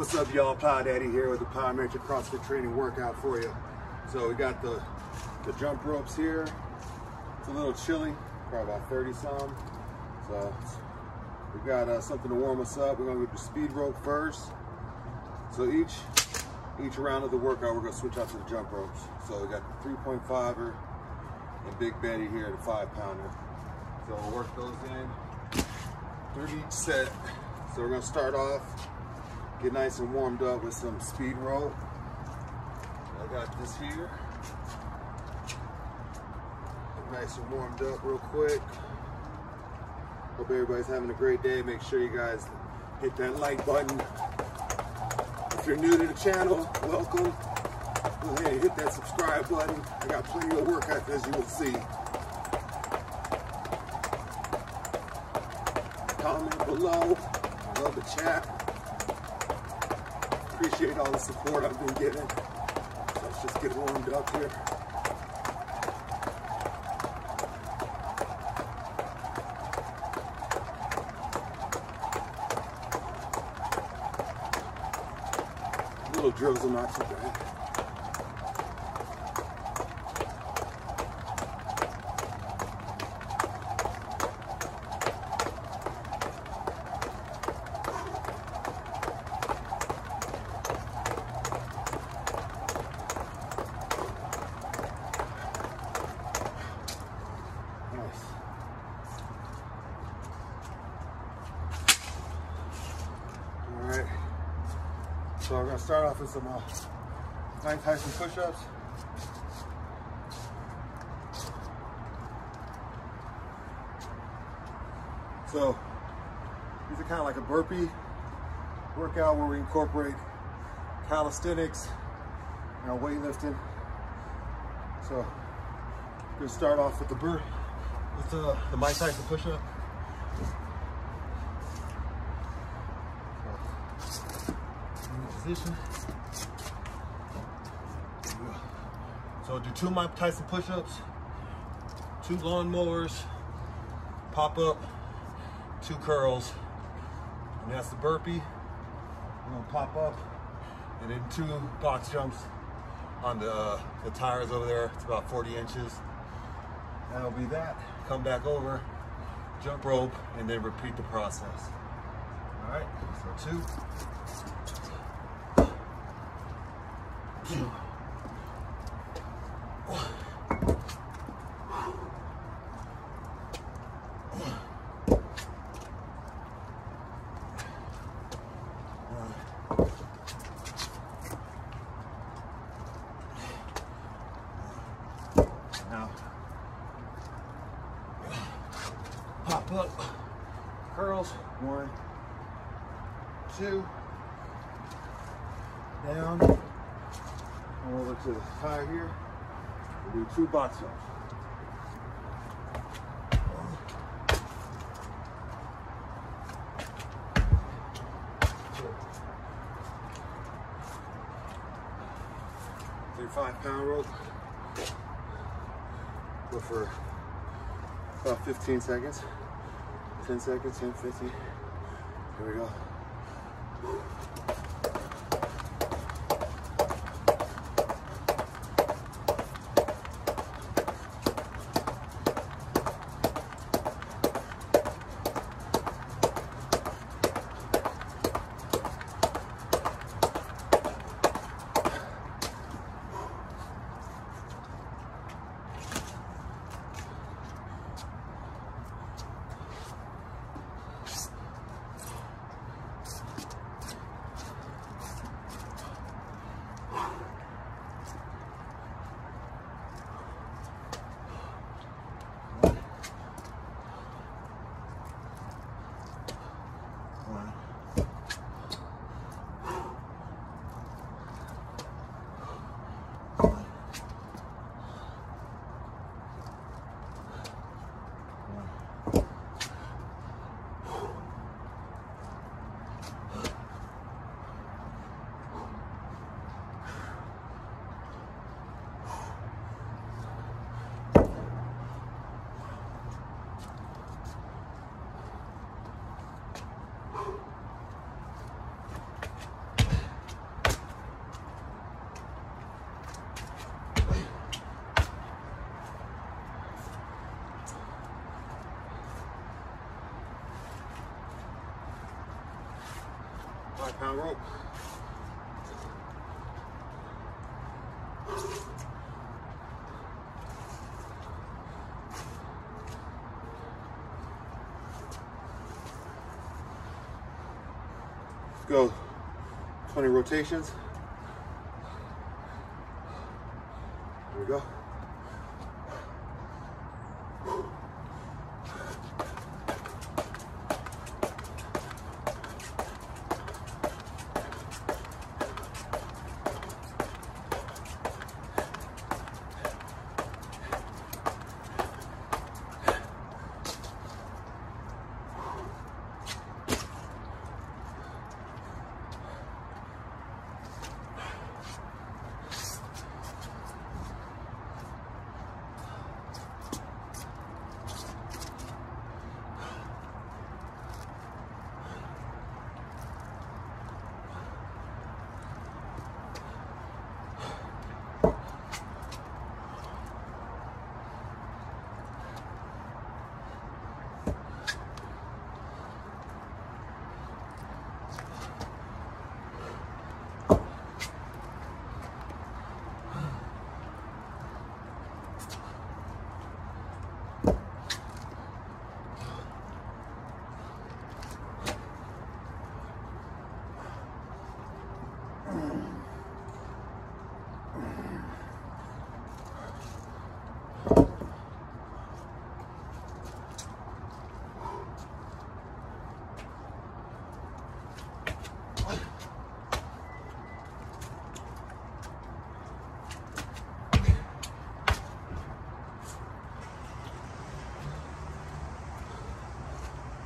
What's up, y'all? Plyo Daddy here with the Plyometric CrossFit training workout for you. So we got the the jump ropes here. It's a little chilly, probably about 30 some. So we got uh, something to warm us up. We're gonna do the speed rope first. So each each round of the workout, we're gonna switch out to the jump ropes. So we got the 3.5er and Big Betty here, the five pounder. So we'll work those in through each set. So we're gonna start off, get nice and warmed up with some speed rope. I got this here. Get nice and warmed up real quick. Hope everybody's having a great day. Make sure you guys hit that like button. If you're new to the channel, welcome. Go ahead and hit that subscribe button. I got plenty of workouts as you will see. Comment below. Love the chat. Appreciate all the support I've been getting. Let's just get warmed up here. Little drills are not too bad. Nice. All right. So we're gonna start off with some uh, Mike Tyson push-ups. So these are kind of like a burpee workout where we incorporate calisthenics and our weightlifting. So we're gonna start off with the bur with uh, the Mike Tyson push-up. In position. So do two Mike Tyson push-ups, two lawn mowers, pop up, two curls, and that's the burpee. We're gonna pop up, and then two box jumps on the, uh, the tires over there. It's about 40 inches. That'll be that. Come back over, jump rope, and then repeat the process. All right, so two. Two. Now, pop up, curls, one, two, down, and over to the tire here. We'll do two box. Three five pound rope. Go for about 15 seconds. 10 seconds, 10, 15. Here we go. Pound rope. Go 20 rotations. Here we go.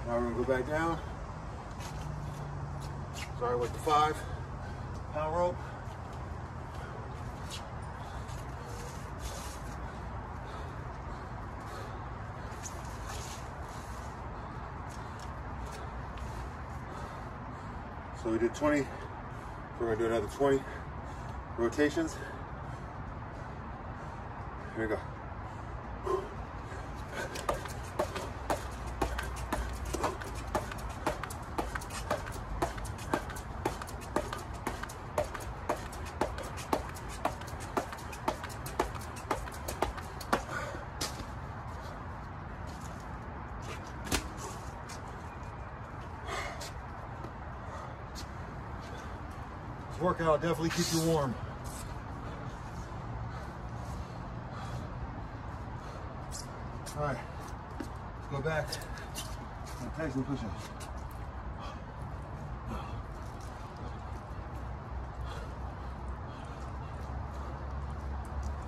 Now we're gonna go back down. Sorry with the five pound rope. So we did 20, we're gonna do another 20 rotations. Here we go. This workout definitely keep you warm. All right, let's go back. Take some push-ups.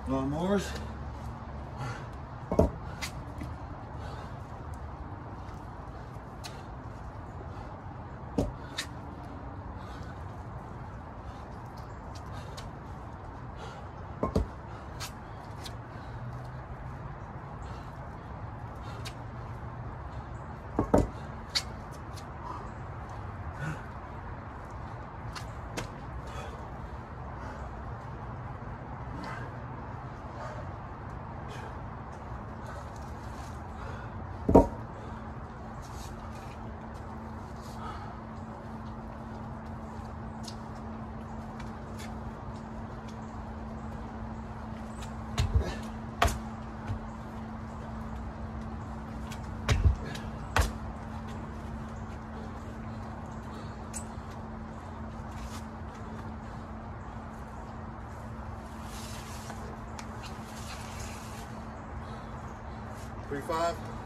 Lawnmowers. Three five.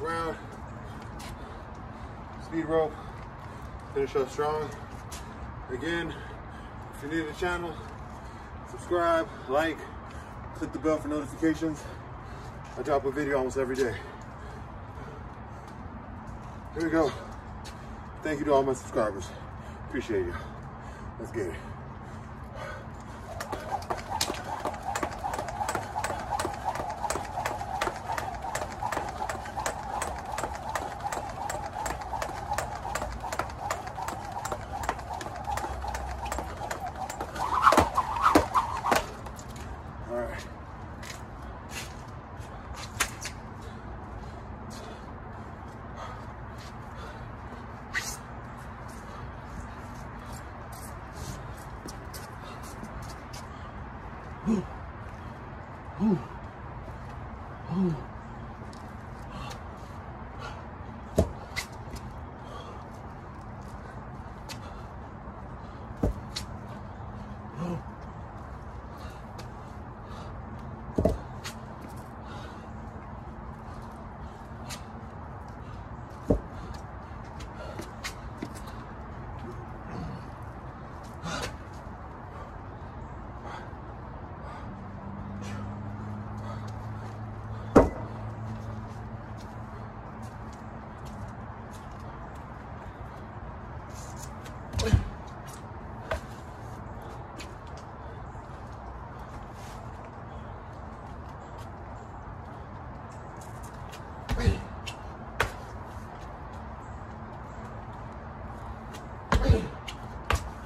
Round. Speed rope. Finish up strong. Again, if you're new to the channel, subscribe, like, click the bell for notifications. I drop a video almost every day. Here we go. Thank you to all my subscribers. Appreciate you. Let's get it. All right.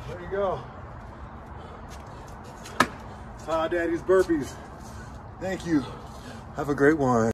There you go. Todd Daddy's burpees. Thank you. Have a great one.